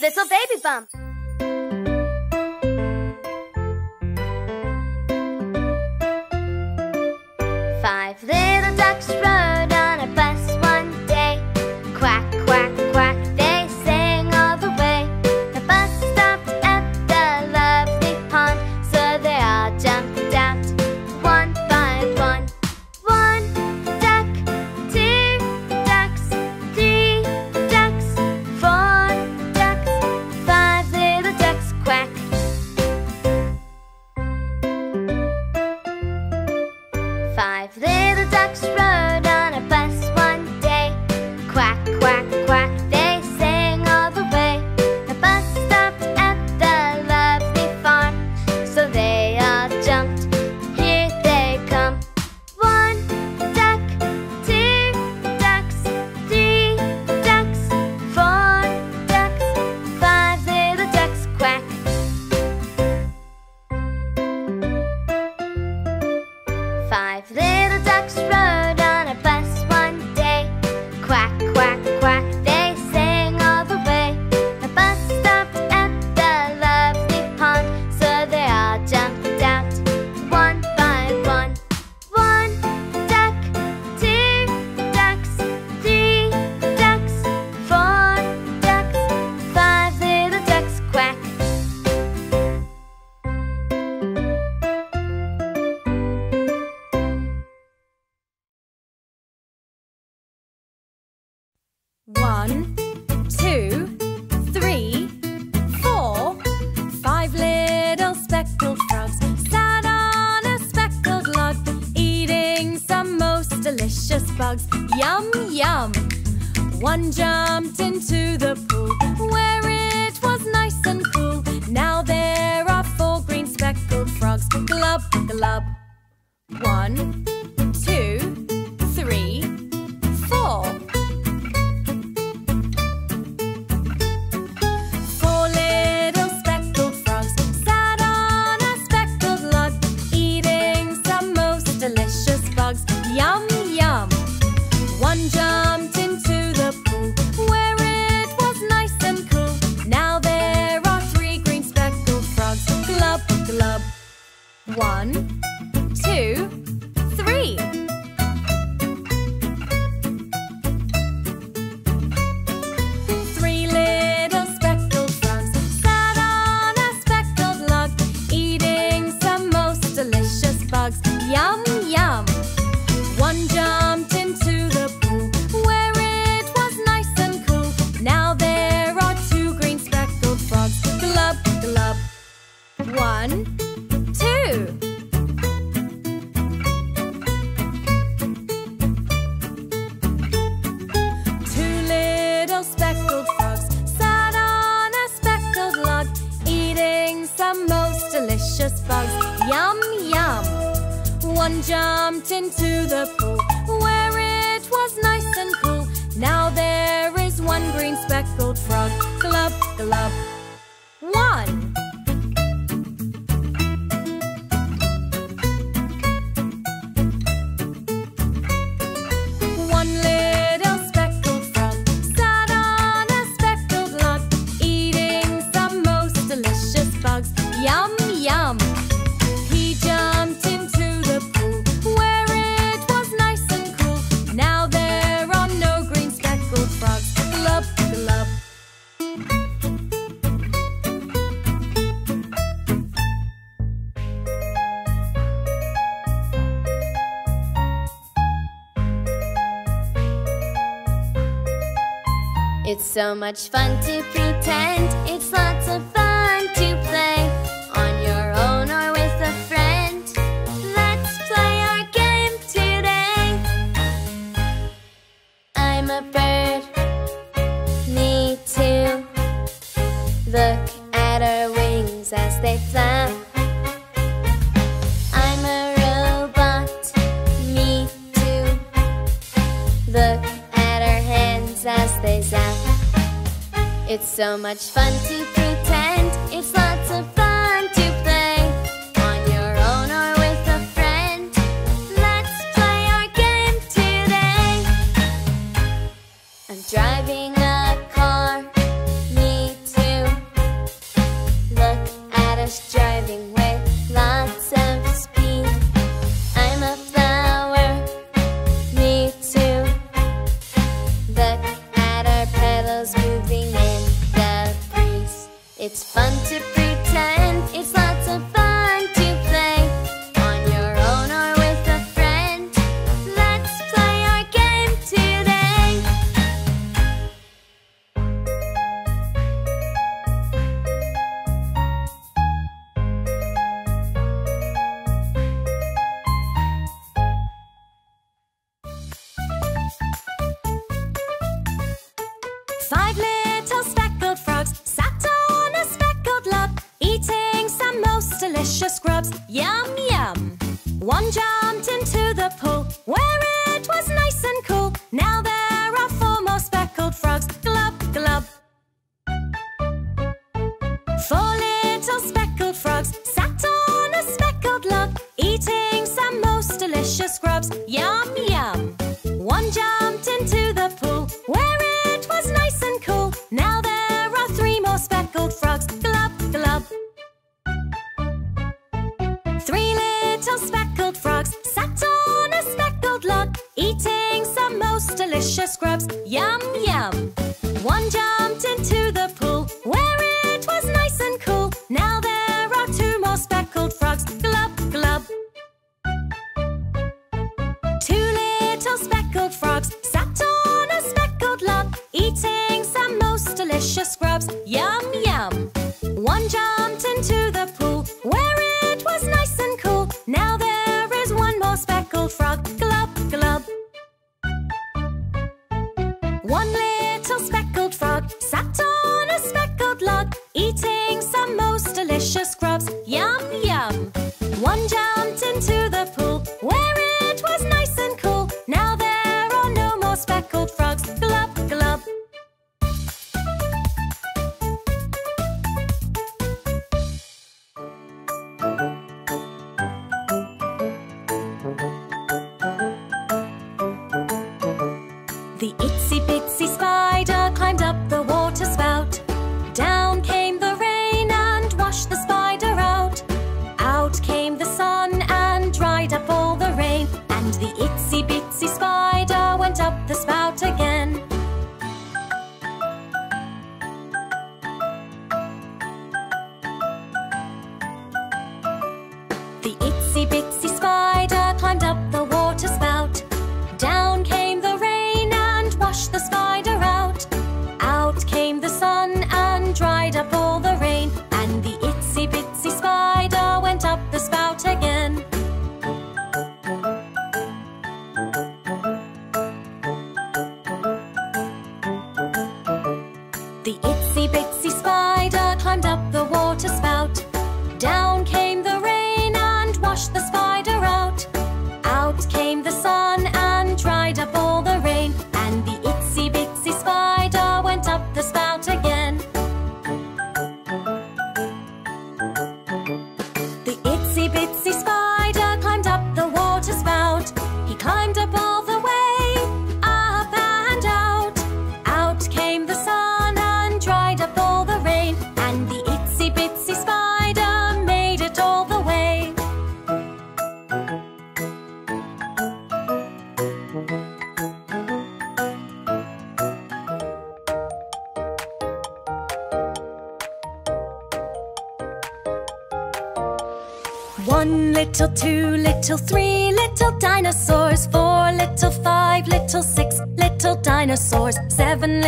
Little Baby Bum. Jumped into the pool where it was nice and cool. Now there is one green speckled frog so much fun to pretend. It's lots of fun. so much fun. delicious scrubs. Yum,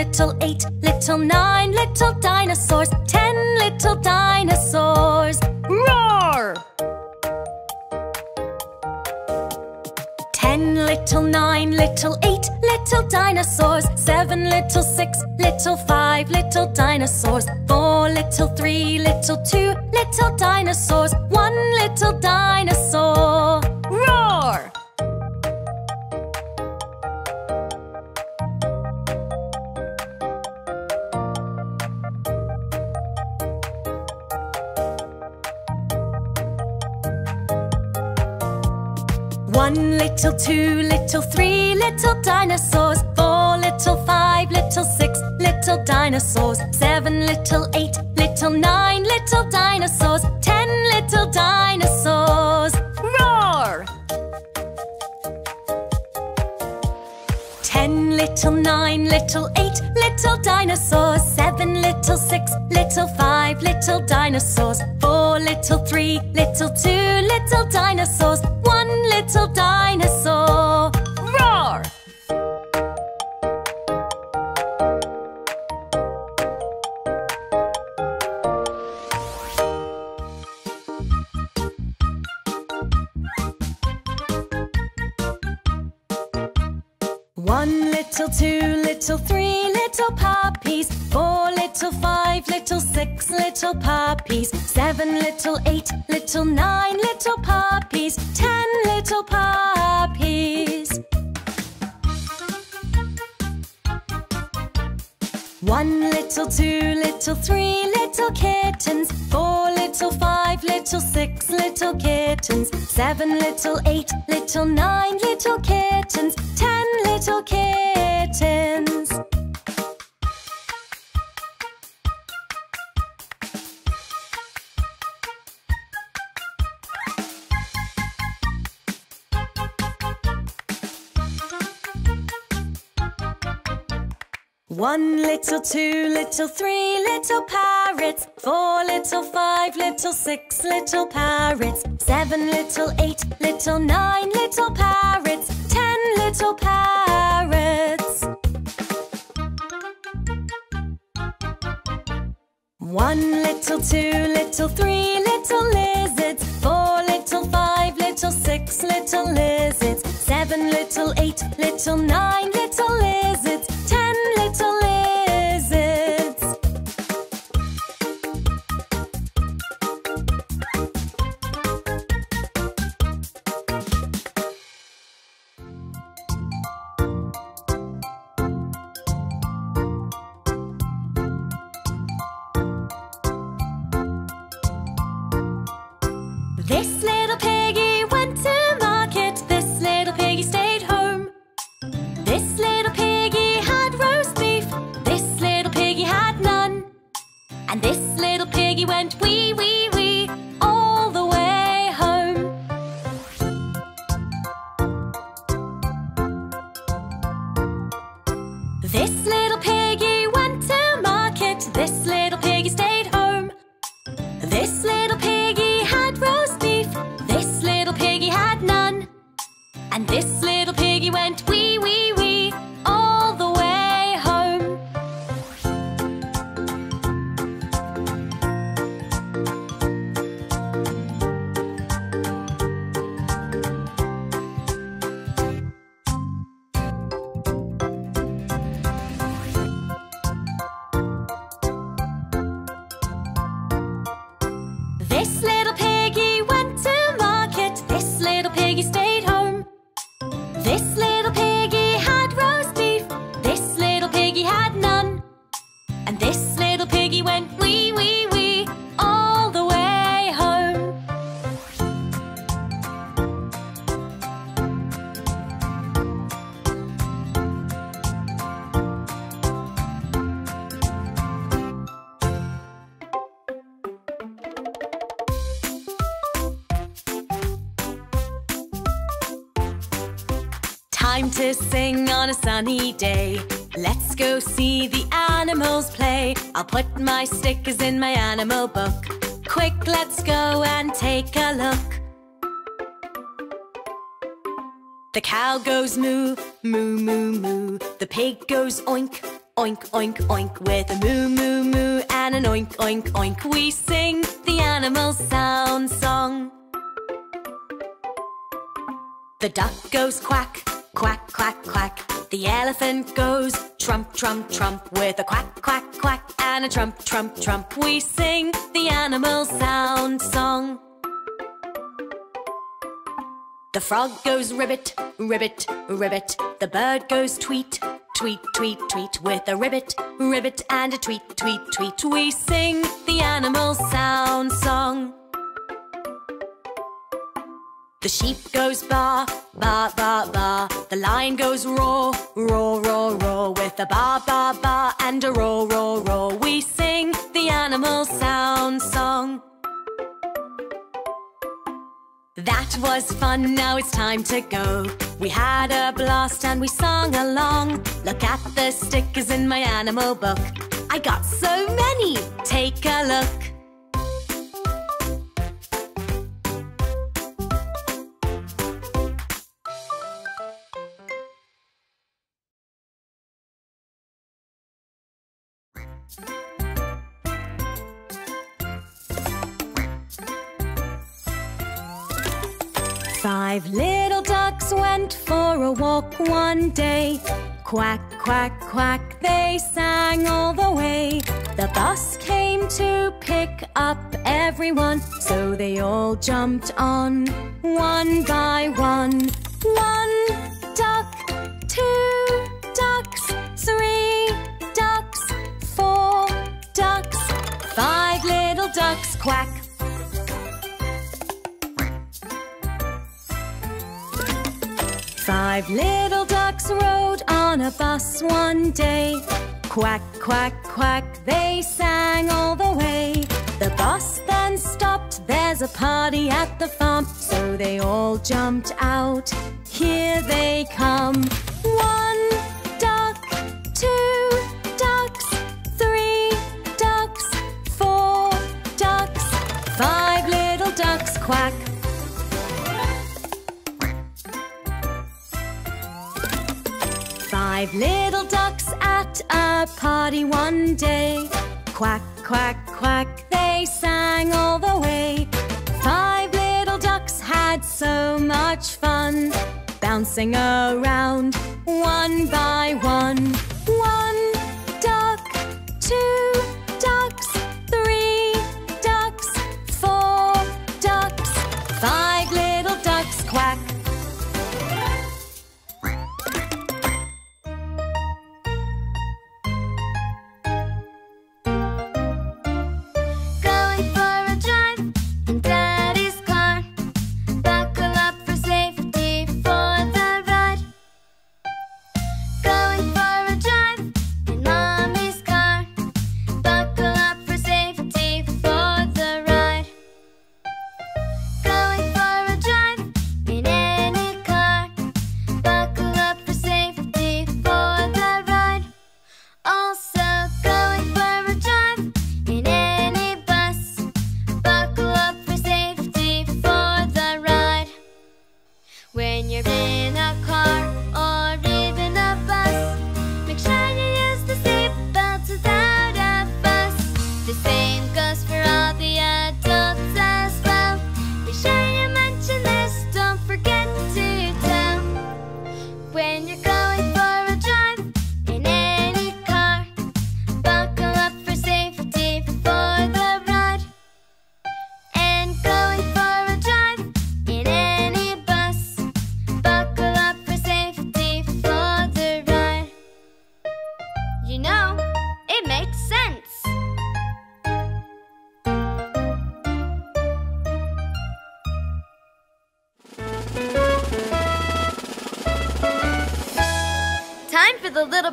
little eight, little nine, little dinosaurs. Four little, five little, six little dinosaurs. Seven little, eight little, nine little dinosaurs. Ten little dinosaurs. Roar! Ten little, nine little, eight little dinosaurs. Seven little, six little, five little Seven little, eight little, nine little kittens. Ten little kittens. One little, two little, three little parrots. Four little, five little, six little parrots. Seven little, eight little, nine little parrots. Ten little parrots. One little, two little, three little lizards. Four little, five little, six little lizards. Seven little, eight little, nine little And this sunny day. Let's go see the animals play. I'll put my stickers in my animal book. Quick, let's go and take a look. The cow goes moo, moo, moo, moo. The pig goes oink, oink, oink, oink. With a moo, moo, moo and an oink, oink, oink. We sing the animal sound song. The duck goes quack, quack, quack, quack. The elephant goes trump, trump, trump. With a quack, quack, quack and a trump, trump, trump. We sing the animal sound song. The frog goes ribbit, ribbit, ribbit. The bird goes tweet, tweet, tweet, tweet. With a ribbit, ribbit, and a tweet, tweet, tweet. We sing the animal sound song. The sheep goes ba, ba, ba, ba. The lion goes roar, roar, roar, roar. With a ba, ba, ba and a roar, roar, roar. We sing the animal sound song. That was fun, now it's time to go. We had a blast and we sung along. Look at the stickers in my animal book. I got so many. Take a look. Five little ducks went for a walk one day. Quack, quack, quack, they sang all the way. The bus came to pick up everyone, so they all jumped on, one by one. One duck, two ducks, three ducks, four ducks, five little ducks quack. Five little ducks rode on a bus one day. Quack, quack, quack, they sang all the way. The bus then stopped, there's a party at the farm. So they all jumped out, here they come. Five little ducks at a party one day. Quack, quack, quack, they sang all the way. Five little ducks had so much fun, bouncing around one by one.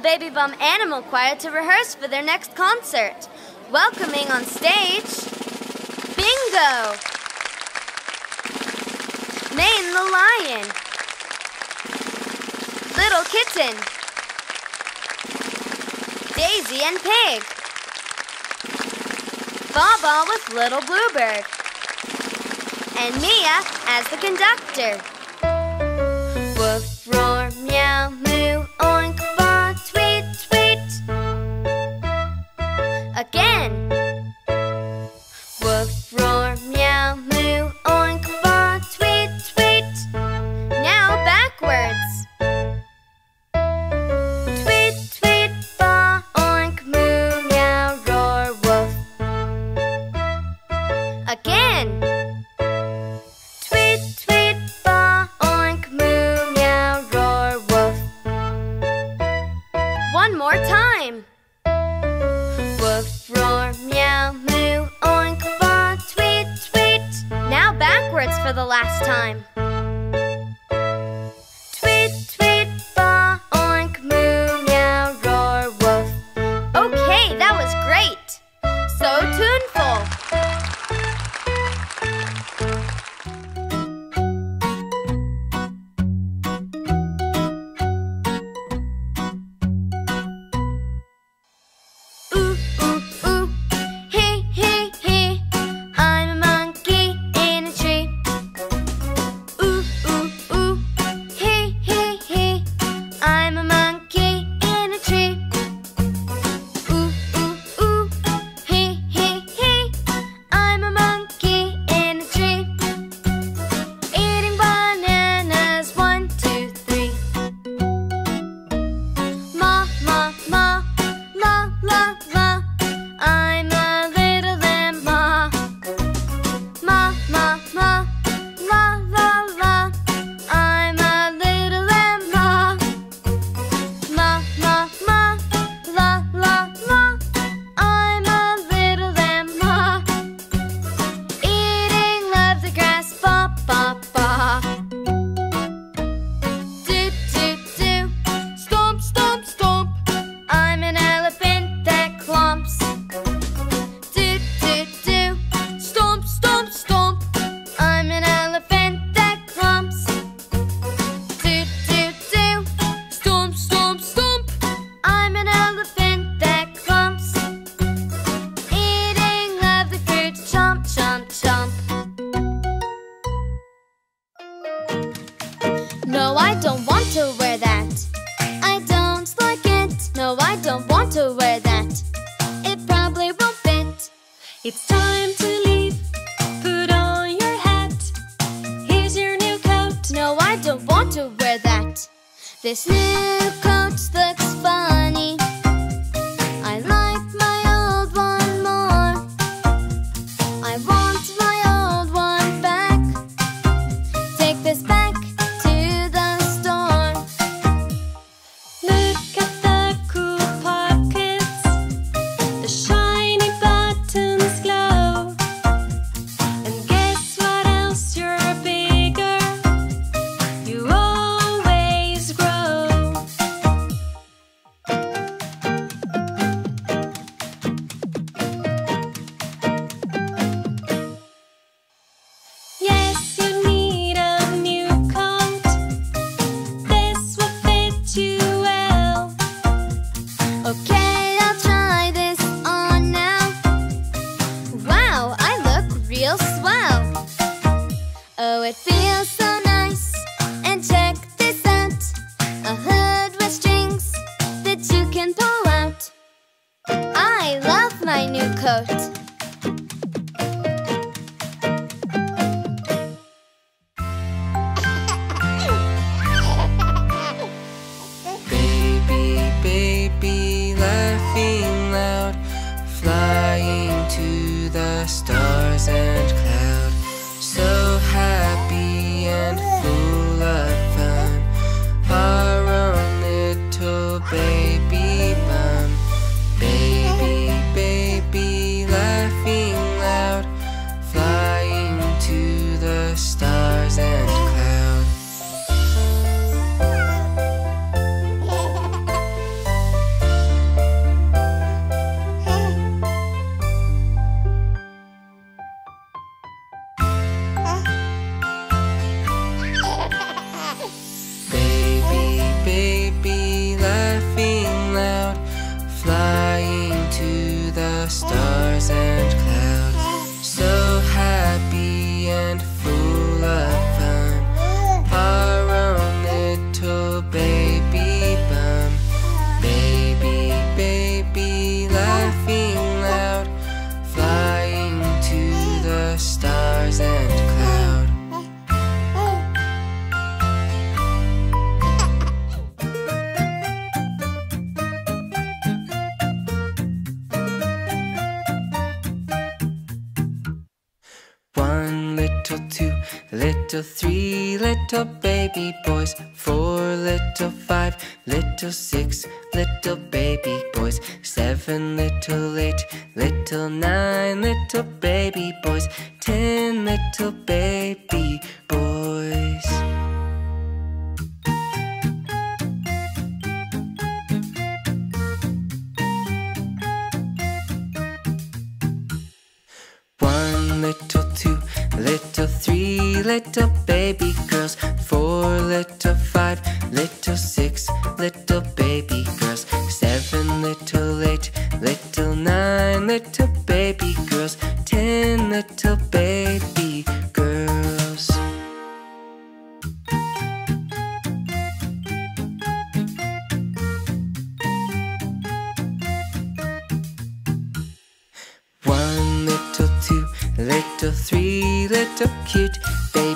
Baby Bum Animal Choir to rehearse for their next concert. Welcoming on stage, Bingo! Maine the Lion, Little Kitten, Daisy and Pig, Baba with Little Bluebird, and Mia as the conductor.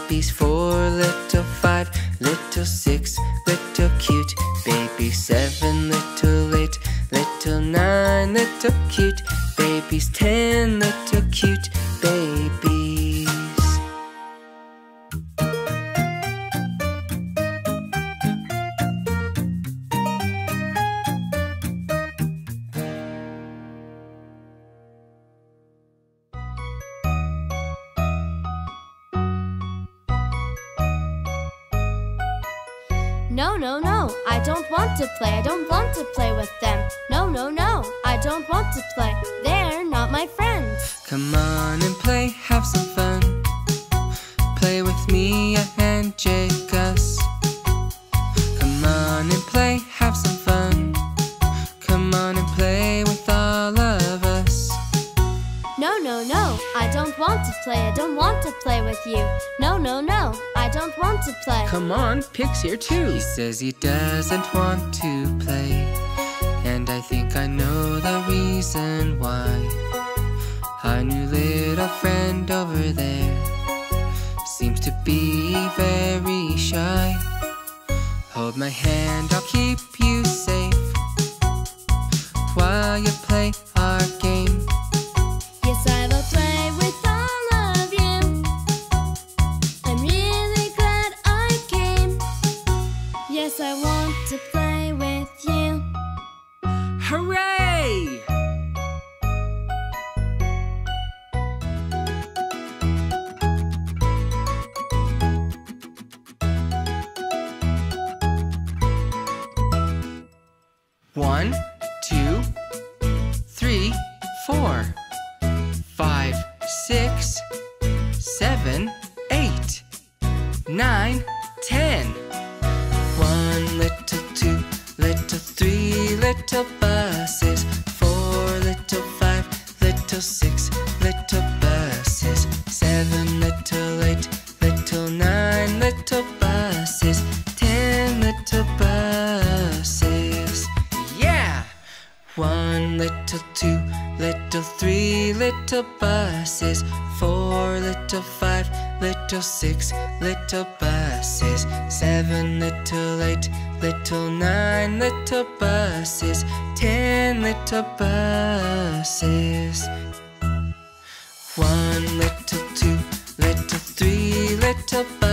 babies four, little five, little six, little cute baby seven, little eight, little nine, little cute. six little buses, seven little eight, little nine little buses, ten little buses. One little two, little three little buses.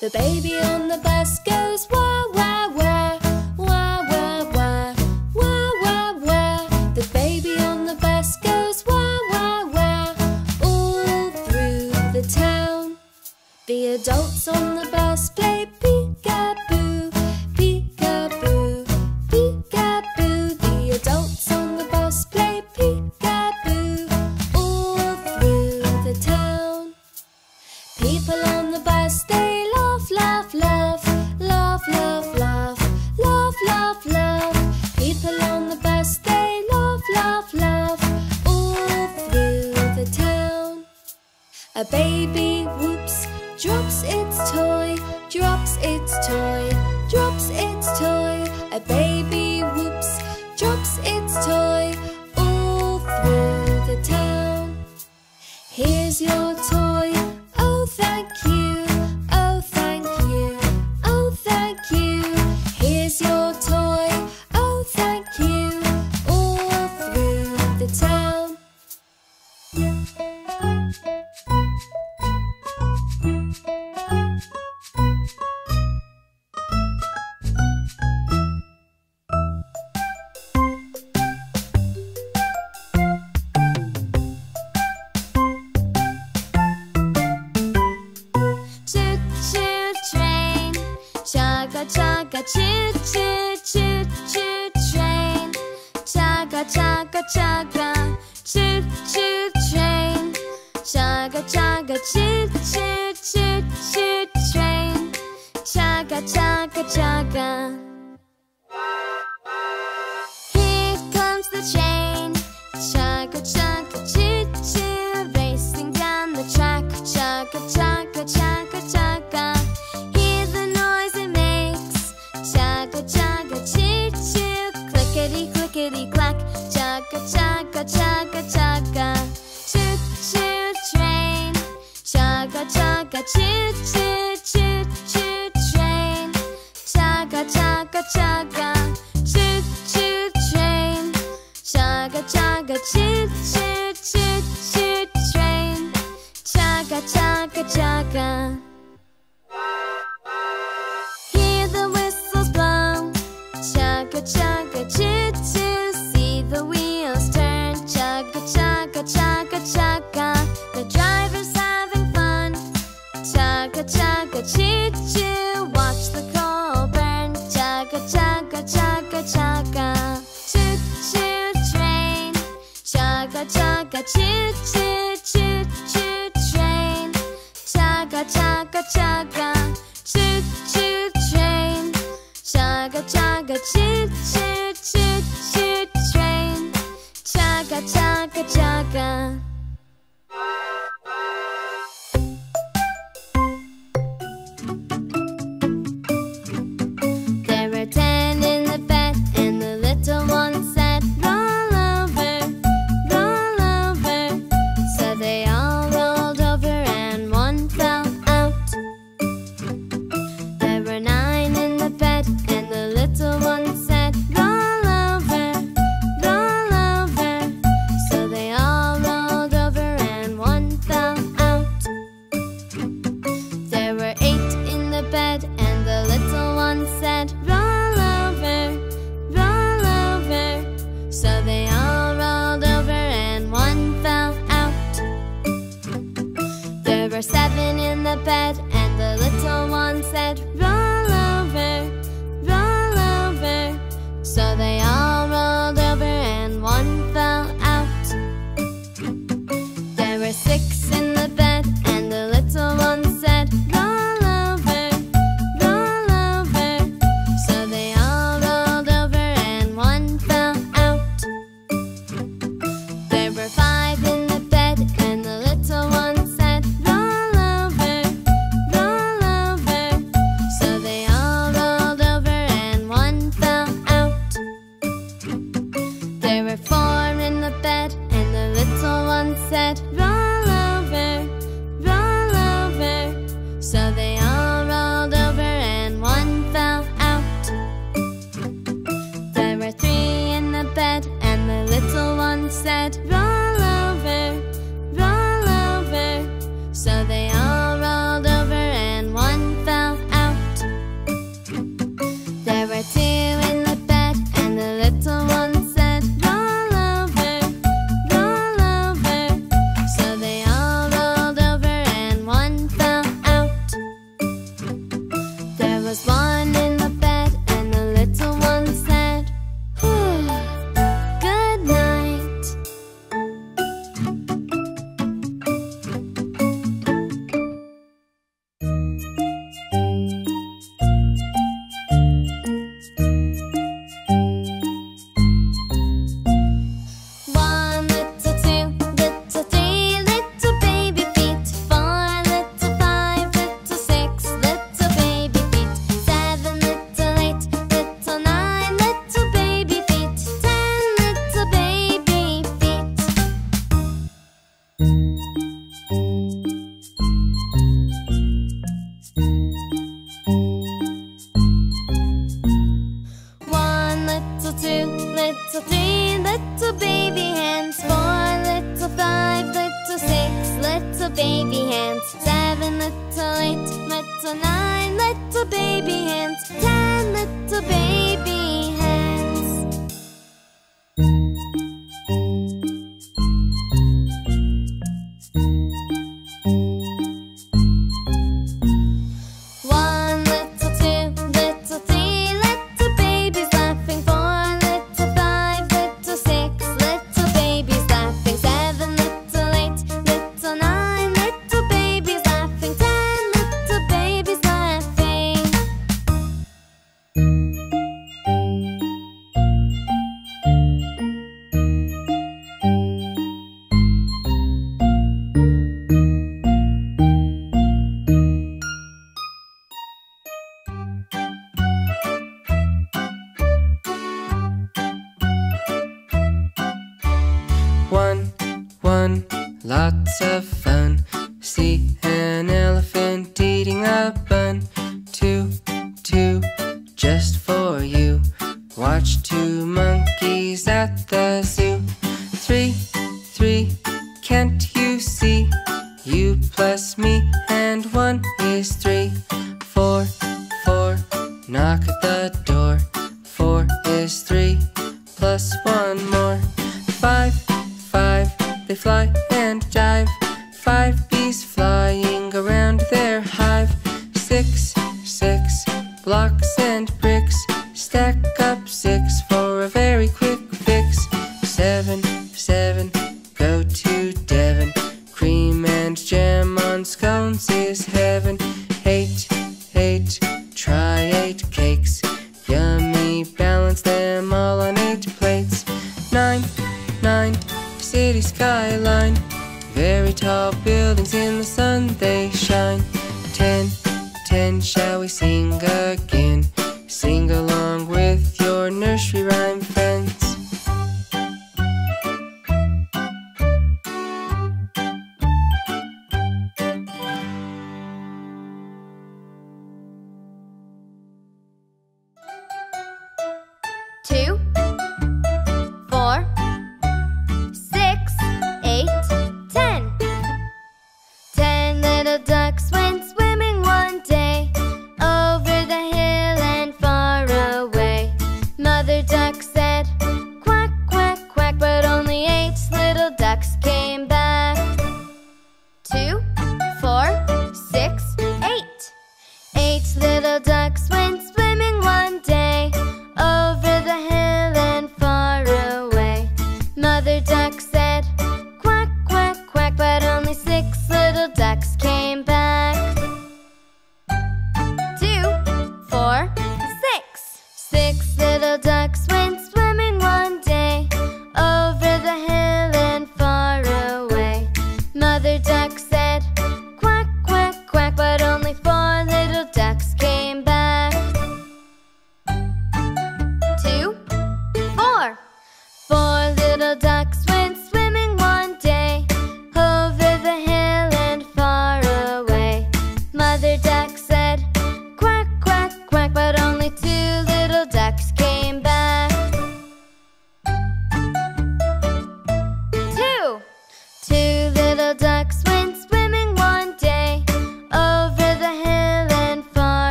The baby on the bus goes wah wah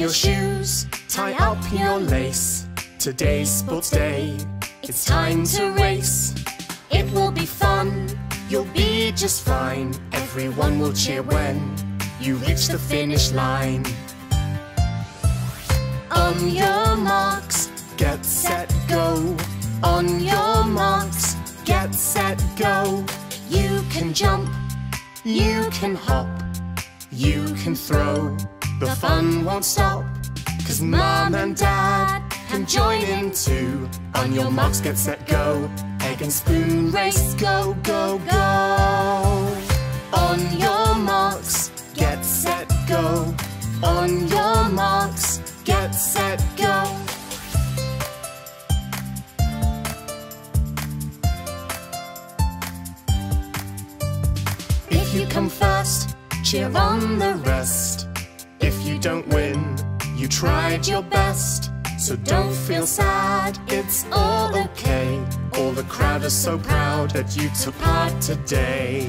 your shoes, tie up your lace. Today's sports day, it's time to race. It will be fun, you'll be just fine. Everyone will cheer when you reach the finish line. On your marks, get set, go. On your marks, get set, go. You can jump, you can hop, you can throw. The fun won't stop, cause mum and dad can join in too. On your marks, get set, go. Egg and spoon race, go, go, go. On your marks, get set, go. On your marks, get set, go. If you come first, cheer on the rest don't win. You tried your best, so don't feel sad. It's all okay. All the crowd is so proud that you took part today.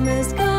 Mama's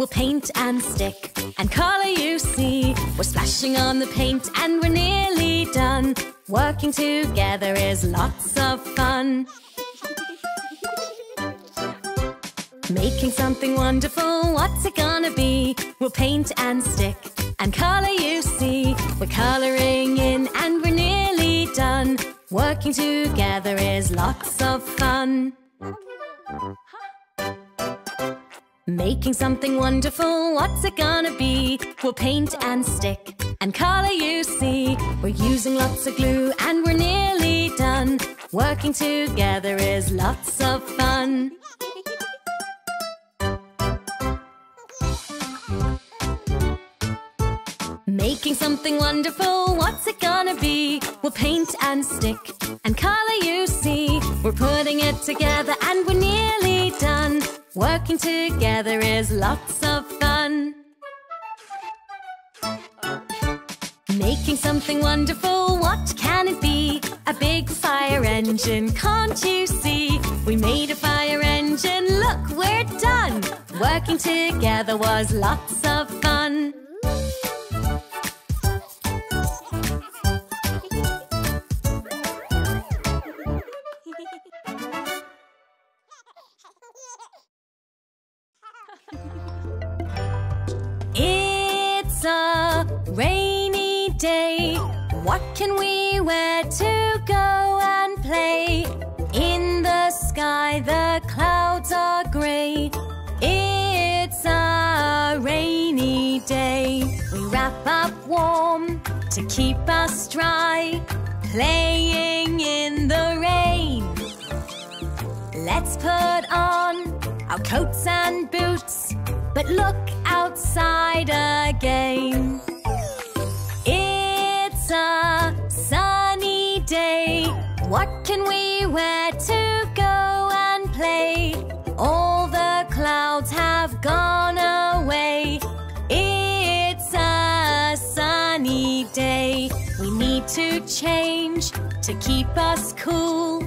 We'll paint and stick and color, you see. We're splashing on the paint and we're nearly done. Working together is lots of fun. Making something wonderful, what's it gonna be? We'll paint and stick and color, you see. We're coloring in and we're nearly done. Working together is lots of fun. Making something wonderful, what's it gonna be? We'll paint and stick and color, you see. We're using lots of glue and we're nearly done. Working together is lots of fun. Making something wonderful, what's it gonna be? We'll paint and stick and color, you see. We're putting it together and we're nearly done. Working together is lots of fun. Making something wonderful, what can it be? a big fire engine, can't you see? We made a fire engine, look, we're done. Working together was lots of fun. It's a rainy day. What can we wear to go and play? In the sky, the clouds are gray. It's a rainy day. We wrap up warm to keep us dry, playing in the rain. Let's put on our coats and boots, but look outside again. It's a sunny day. What can we wear to go and play? All the clouds have gone away. It's a sunny day. We need to change to keep us cool,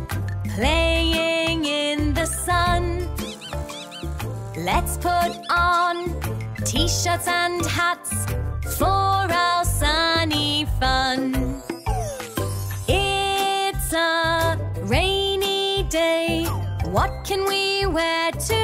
playing Let's put on t-shirts and hats for our sunny fun. It's a rainy day. What can we wear to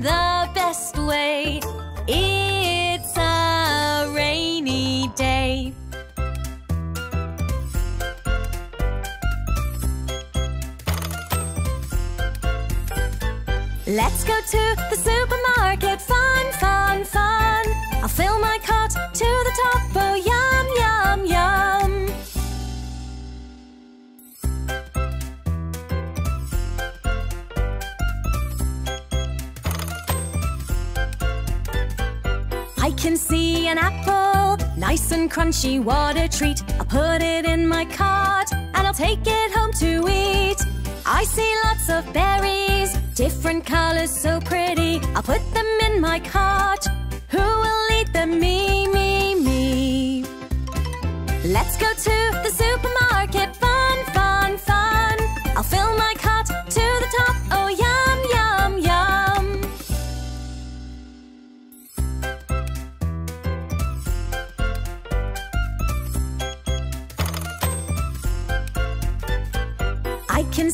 the best way. It's a rainy day. Let's go to the supermarket. Fun, fun, fun. I'll fill my cart an apple, nice and crunchy, what a treat. I'll put it in my cart and I'll take it home to eat. I see lots of berries, different colors, so pretty. I'll put them in my cart. Who will eat them? Me, me, me. Let's go to the supermarket.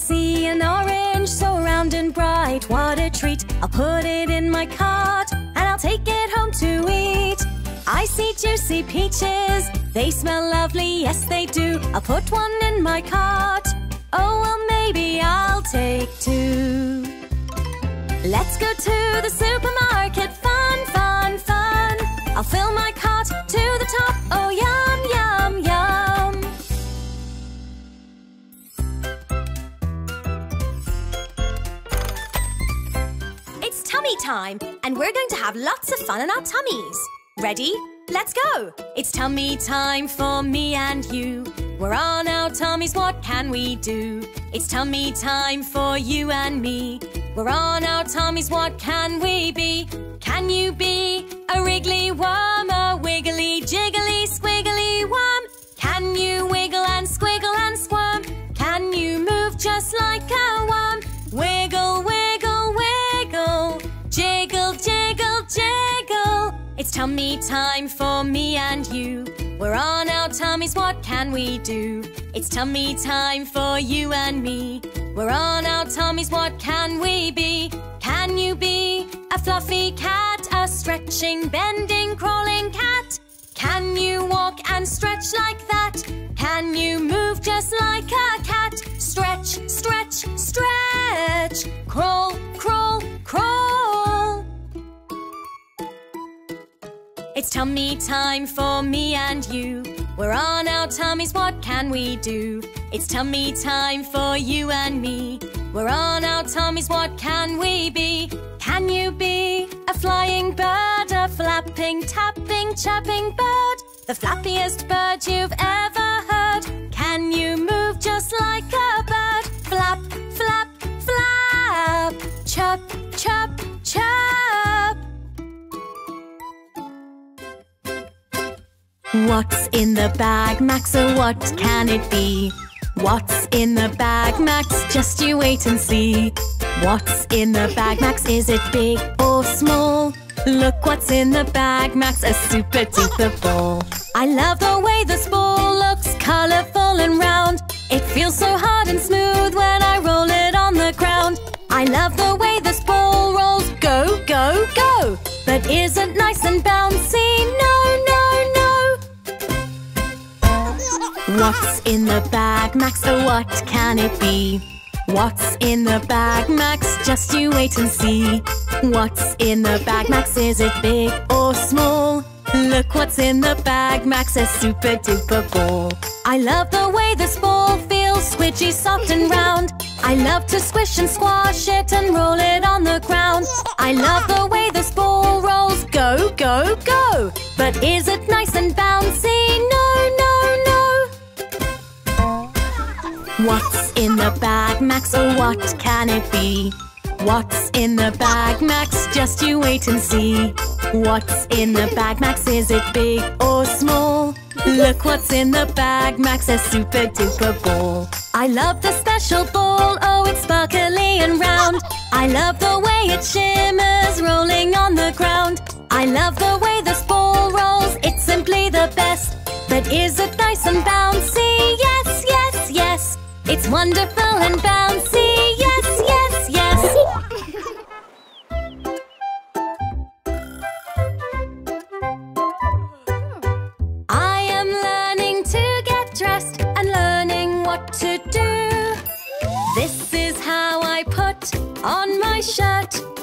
See an orange so round and bright. What a treat! I'll put it in my cart and I'll take it home to eat. I see juicy peaches. They smell lovely, yes they do. I'll put one in my cart. Oh, well, maybe I'll take two. Let's go to the supermarket. Fun, fun, fun. I'll fill my cart to the top. Oh, yum, time, and we're going to have lots of fun in our tummies. Ready? Let's go! It's tummy time for me and you. We're on our tummies, what can we do? It's tummy time for you and me. We're on our tummies, what can we be? Can you be a wriggly worm, a wiggly, jiggly, squiggly worm? Can you wiggle and squiggle and squirm? Can you move just like a worm? Wiggle, wiggle, jiggle. It's tummy time for me and you. We're on our tummies, what can we do? It's tummy time for you and me. We're on our tummies, what can we be? Can you be a fluffy cat, a stretching, bending, crawling cat? Can you walk and stretch like that? Can you move just like a cat? Stretch, stretch, stretch. Crawl, crawl, crawl. It's tummy time for me and you. We're on our tummies, what can we do? It's tummy time for you and me. We're on our tummies, what can we be? Can you be a flying bird, a flapping, tapping chirping, bird, the flappiest bird you've ever heard. Can you move just like a bird? Flap, flap, flap. Chirp, chirp, chirp. What's in the bag, Max? Or what can it be? What's in the bag, Max? Just you wait and see. What's in the bag, Max? Is it big or small? Look what's in the bag, Max, a super duper ball. I love the way this ball looks colorful and round. It feels so hard and smooth when I roll it on the ground. I love the way this ball rolls, go, go, go. But isn't nice and bouncy? No, What's in the bag, Max? Oh, what can it be? What's in the bag, Max? Just you wait and see. What's in the bag, Max? Is it big or small? Look what's in the bag, Max, a super duper ball. I love the way this ball feels squidgy, soft and round. I love to squish and squash it and roll it on the ground. I love the way this ball rolls, go, go, go. But is it nice and bouncy? What's in the bag, Max? Oh, what can it be? What's in the bag, Max? Just you wait and see. What's in the bag, Max? Is it big or small? Look what's in the bag, Max, a super duper ball. I love the special ball, oh, it's sparkly and round. I love the way it shimmers, rolling on the ground. I love the way this ball rolls, it's simply the best. But is it nice and bouncy? Yes. It's wonderful and bouncy. Yes, yes, yes. I am learning to get dressed and learning what to do. This is how I put on my shirt.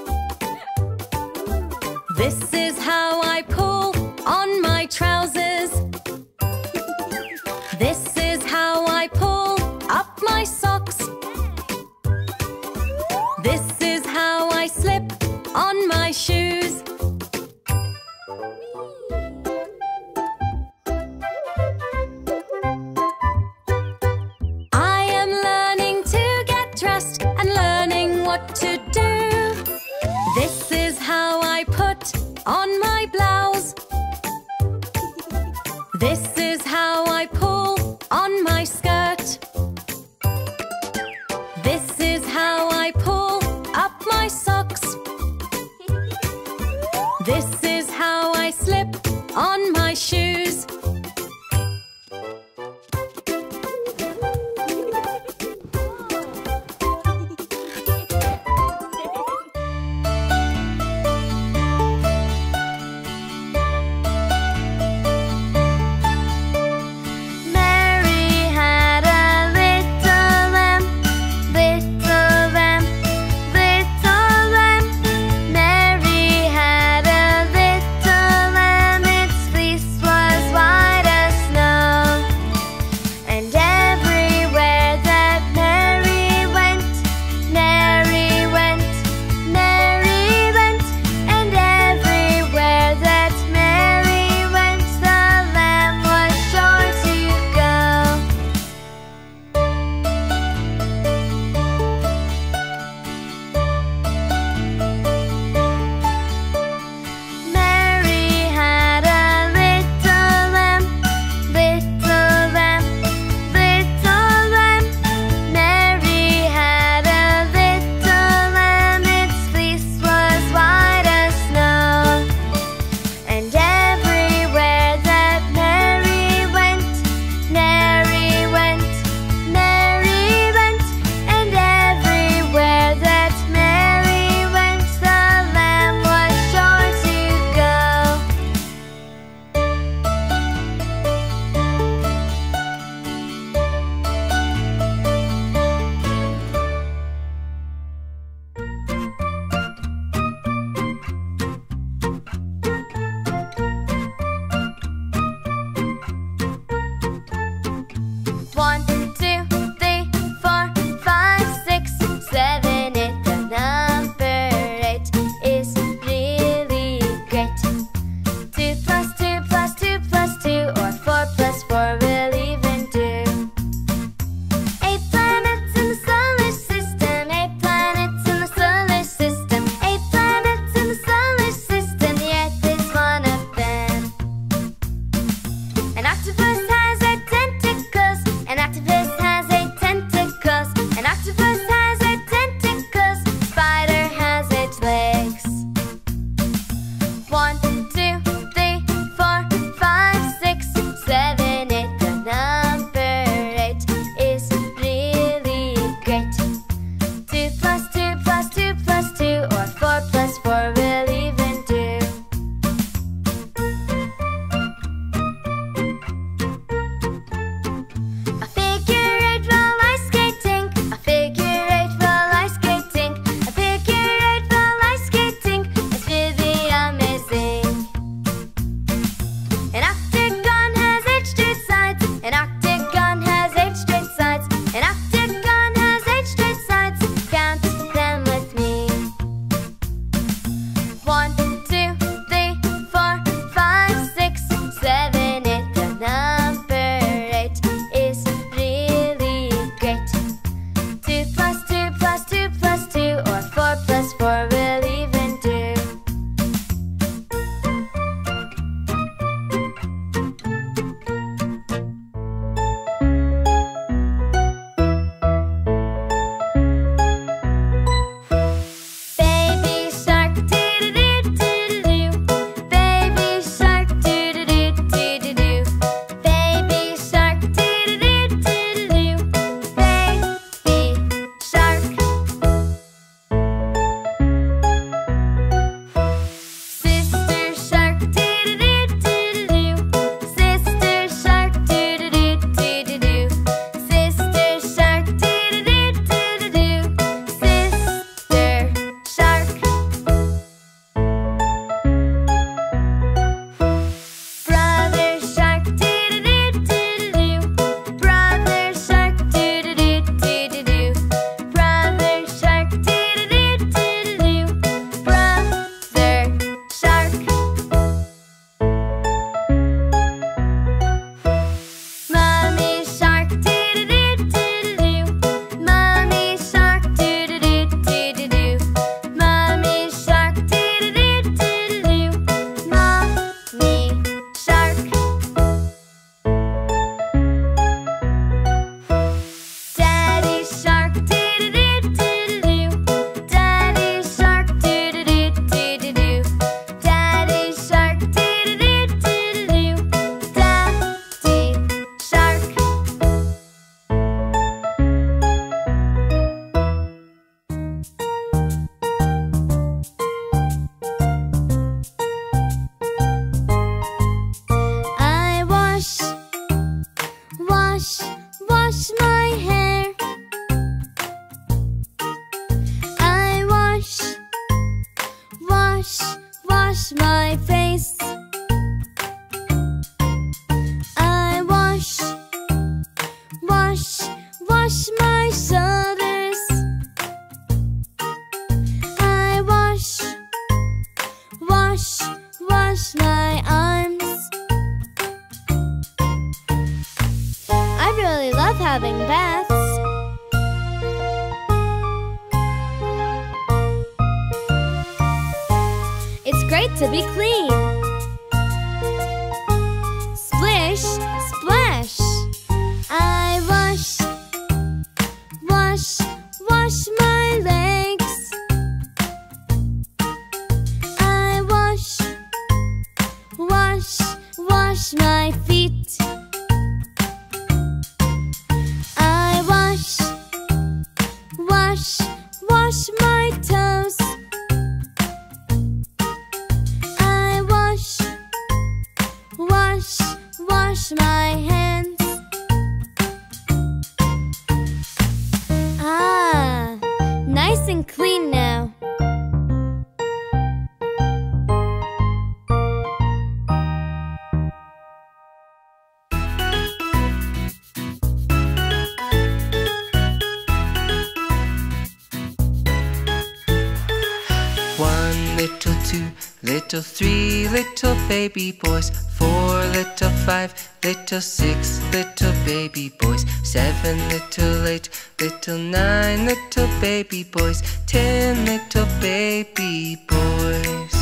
little baby boys, four little five, little six little baby boys, seven little eight, little nine little baby boys, ten little baby boys.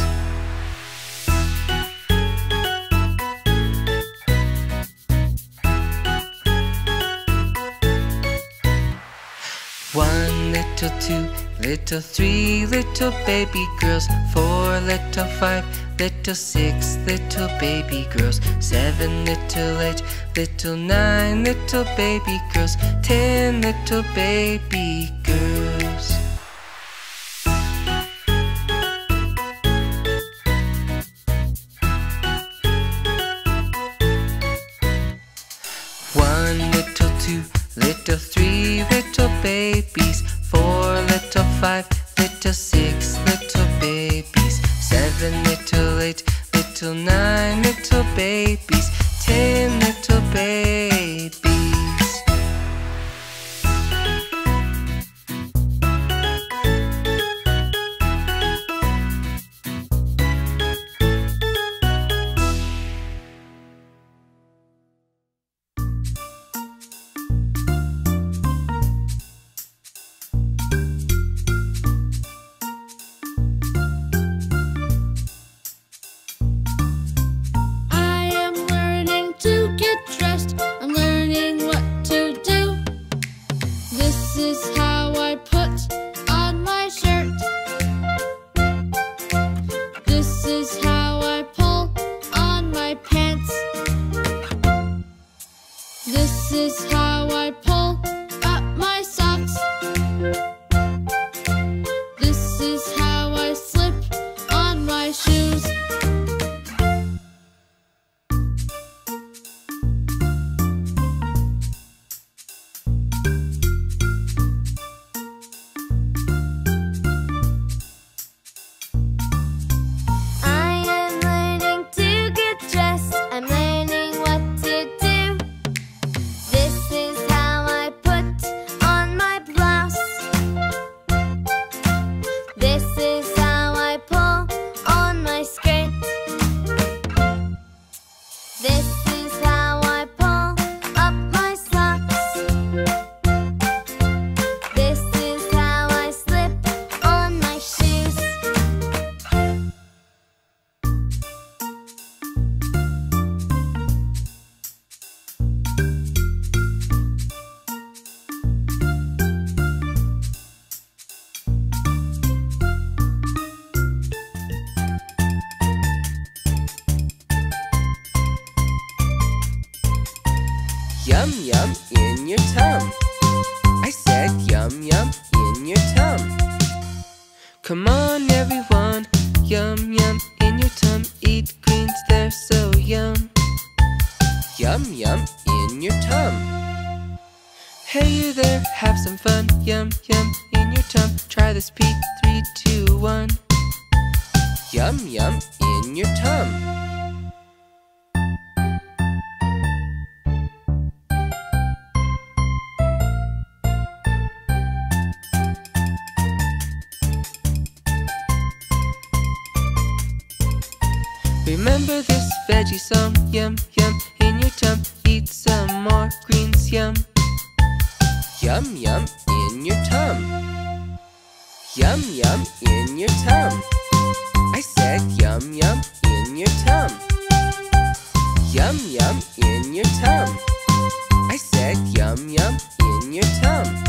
One little two, little three little baby girls, four little five little six, little baby girls, seven, little eight, little nine, little baby girls, ten, little baby girls. One, little two, little three, little babies, four, little five, little six, little nine little babies. yum, yum, in your tum. Eat some more greens, yum. Yum, yum, in your tum. Yum, yum, in your tum. I said yum, yum, in your tum. Yum, yum, in your tum. I said yum, yum, in your tum.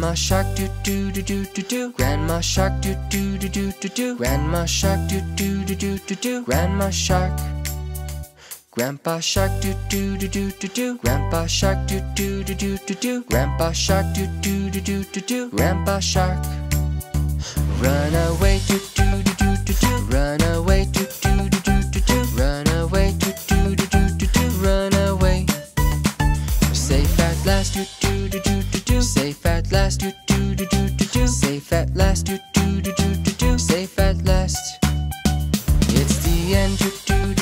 Grandma shark do do do do do do Grandma shark do do do do do do Grandma shark do do do do do do Grandma shark Grandpa shark do do do do do do Grandpa shark do do do do do do Grandpa shark do do do do do do Grandpa shark Run away do do do do do do Run away do Safe at last do do do do do do Safe at last do do do do do do Safe at last. It's the end do do do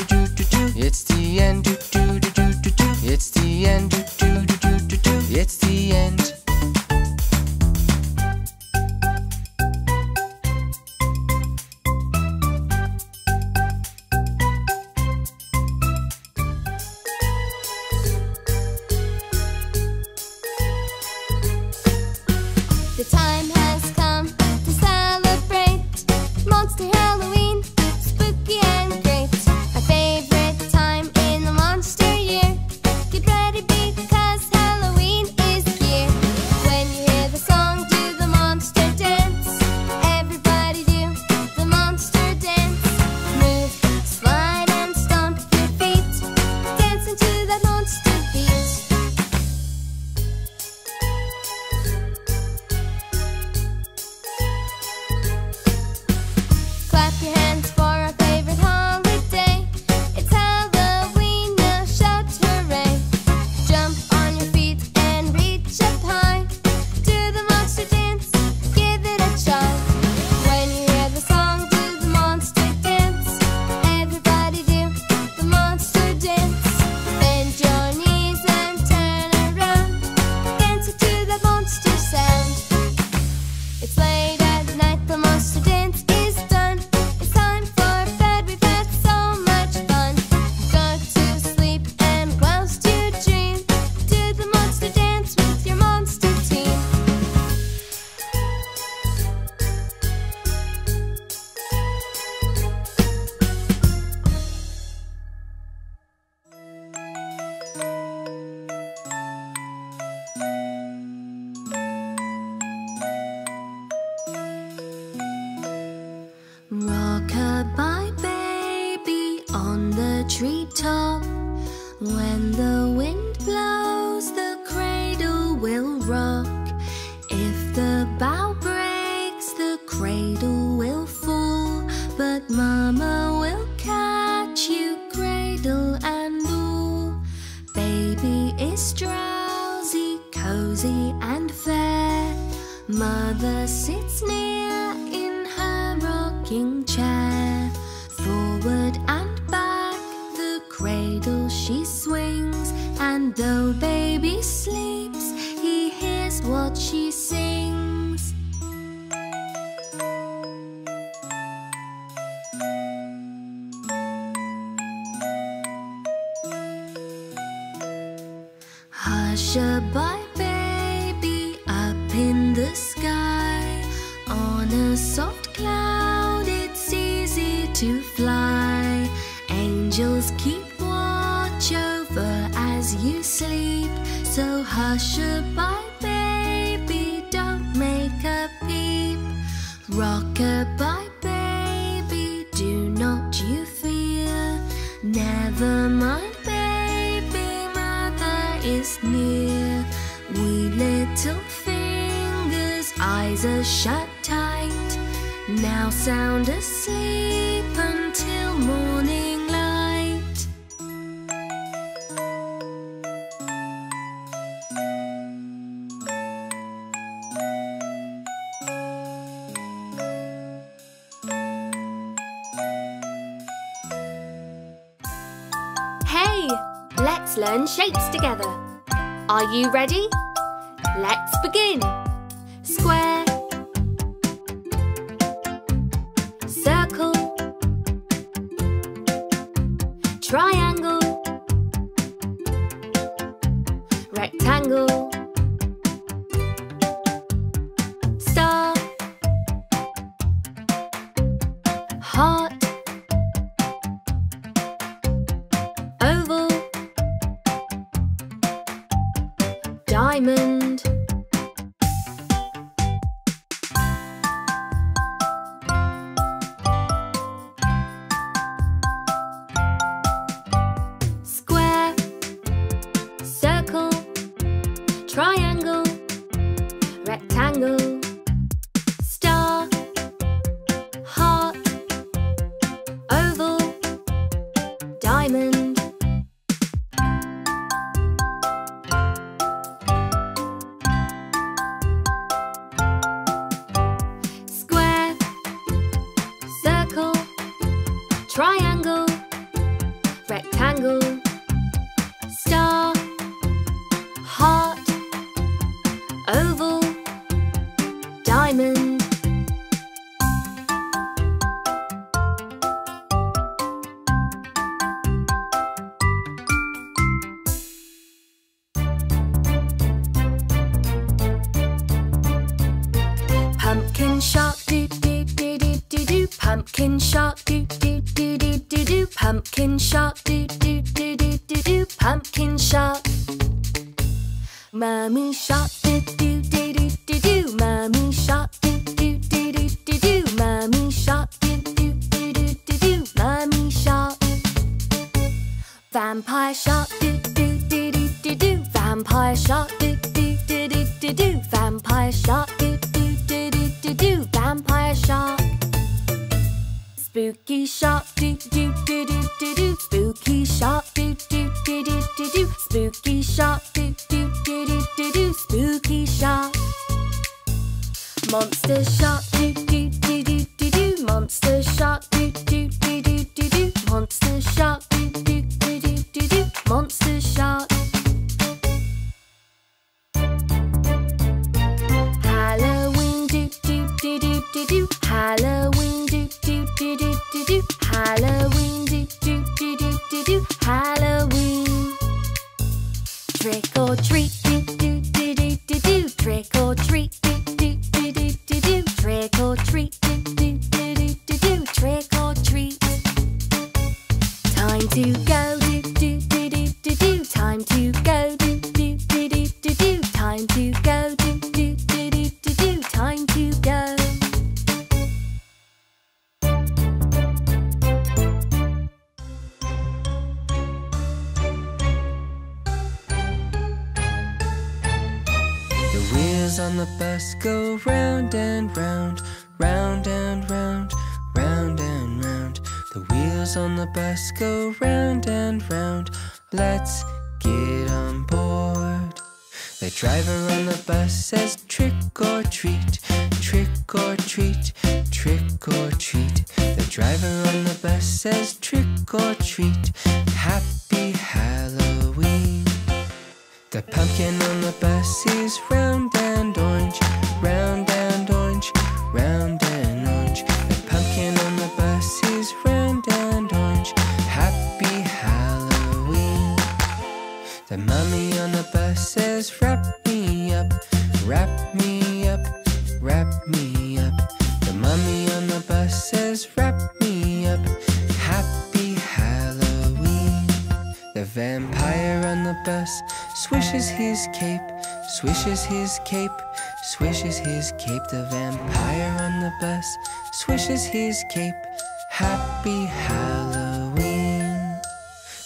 Never mind, baby, mother is near. Wee little fingers, eyes are shut tight. Now sound asleep Are you ready? Let's begin. do. Hallelujah. Swishes his cape, swishes his cape. The vampire on the bus swishes his cape. Happy Halloween.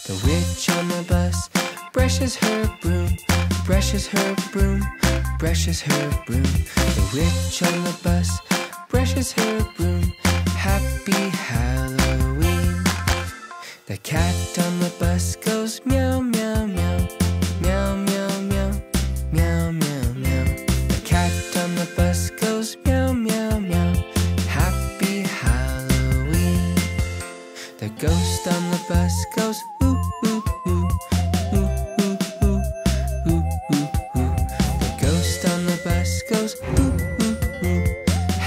The witch on the bus brushes her broom, brushes her broom, brushes her broom. The witch on the bus brushes her broom. Happy Halloween. The cat on the bus goes meow, meow, meow. Ghost on the bus goes ooh ooh ooh ooh ooh ooh ooh ooh ooh. The ghost on the bus goes ooh ooh ooh.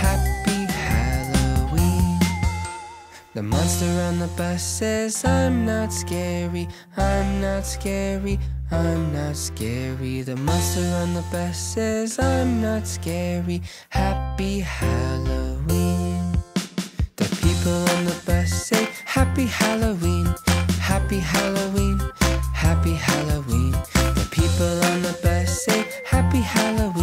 Happy Halloween. The monster on the bus says, I'm not scary, I'm not scary. I'm not scary. The monster on the bus says, I'm not scary. Happy Halloween. Happy Halloween, happy Halloween, happy Halloween. The people on the bus say happy Halloween.